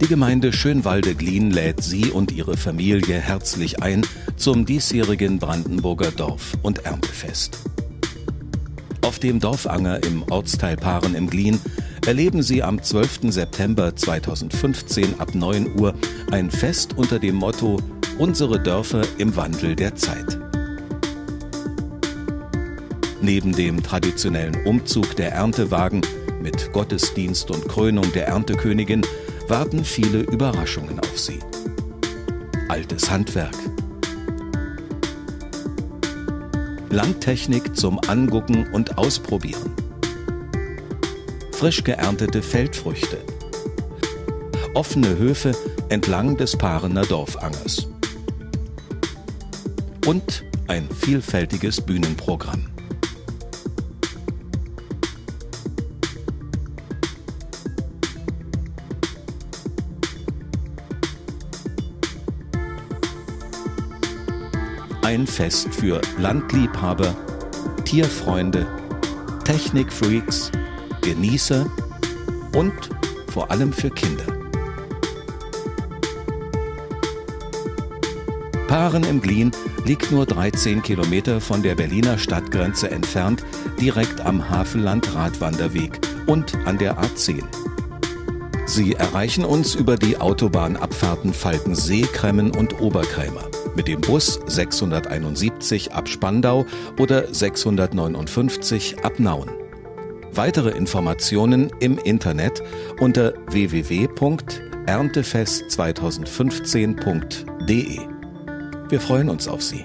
Die Gemeinde Schönwalde-Glien lädt Sie und Ihre Familie herzlich ein zum diesjährigen Brandenburger Dorf- und Erntefest. Auf dem Dorfanger im Ortsteil Paaren im Glien erleben Sie am 12. September 2015 ab 9 Uhr ein Fest unter dem Motto Unsere Dörfer im Wandel der Zeit. Neben dem traditionellen Umzug der Erntewagen mit Gottesdienst und Krönung der Erntekönigin warten viele Überraschungen auf sie. Altes Handwerk. Landtechnik zum Angucken und Ausprobieren. Frisch geerntete Feldfrüchte. Offene Höfe entlang des Paarener Dorfangers. Und ein vielfältiges Bühnenprogramm. Ein Fest für Landliebhaber, Tierfreunde, Technikfreaks, Genießer und vor allem für Kinder. Paaren im Glien liegt nur 13 Kilometer von der Berliner Stadtgrenze entfernt, direkt am Havelland Radwanderweg und an der A10. Sie erreichen uns über die Autobahnabfahrten Falkensee, Kremmen und Oberkrämer mit dem Bus 671 ab Spandau oder 659 ab Nauen. Weitere Informationen im Internet unter www.erntefest2015.de. Wir freuen uns auf Sie.